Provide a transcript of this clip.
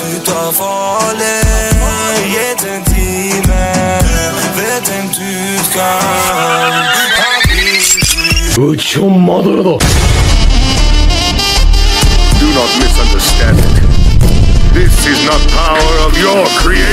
tu tar farlig Gitt en time Vet hvem du skal Do not misunderstand it. This is not power of your creation.